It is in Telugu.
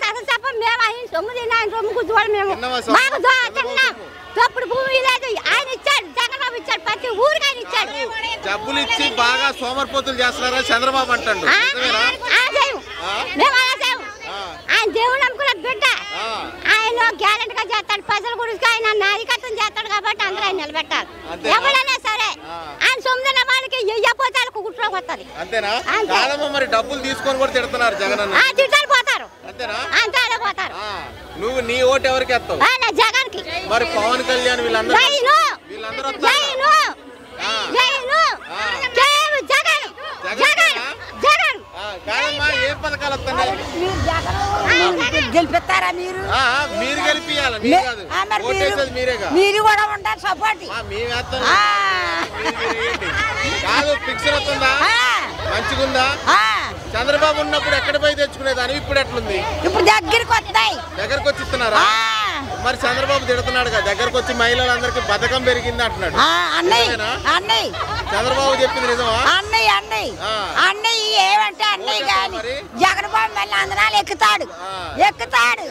చెప్పం మేము ఆయన సొమ్ము ఆయన సొమ్ము కూర్చోవాలి మేము? మాకు. తప్పుడు భూమి లేదు ఆయన ఇచ్చాడు జగన్బాబు ఇచ్చాడు ప్రతి ఊరికి ఆయన ఇచ్చాడు. డబ్బులు ఇచ్చి బాగా సోమరిపోతులు చేస్తున్నారా చంద్రబాబు అంటాడు. ఆయన దేవుడు అనుకున్న బిడ్డ. ఆయన గ్యారెంటీ గా చేస్తాడు ప్రజల గురించి ఆయన నాయకత్వం చేస్తాడు కాబట్టి అందరూ ఆయన నిలబెట్టాలి? ఎవరైనా సరే. ఆయన సొమ్మిదిన వాళ్ళకి ఎయ్యపోతే వాళ్ళకి కుట్రోకి వస్తుంది. అంతేనా? మరి డబ్బులు తీసుకొని కూడా తిడుతున్నారు జగన్ తిట్టాలు అంతే పోతారు. నువ్వు నీ ఓటు ఎవరికి ఎత్తావు ఆ, నా జగన్కి. మరి పవన్ కళ్యాణ్ వీళ్ళందరూ జగన్? జగన్ జగన్. గెలిపిస్తారా మీరు మీరు? గెలిపియాలి మీరు కాదు. ఆ, మరి మీరు ఓటేసేది మీరేగా మీరు కూడా ఉంటారు సపోర్ట్. కాదు ఫిక్స్ అవుతుందా. మంచిగుందా? చంద్రబాబు ఉన్నప్పుడు ఎక్కడ పోయి తెచ్చుకునేదాని ఇప్పుడు ఎట్లుంది? ఇప్పుడు దగ్గరికి వస్తాయి. దగ్గరకు వచ్చి ఇస్తున్నారా? మరి చంద్రబాబు తిడుతున్నాడు కదా దగ్గరకు వచ్చి మహిళలందరికీ బతకం పెరిగింది అంటున్నాడు. చంద్రబాబు చెప్పింది నిజమా? అన్నయ్య అన్నయ్య. అన్నయ్య ఏమంటే అన్నయ్య కానీ మళ్ళీ అందనాలు ఎక్కుతాడు. ఎక్కుతాడు.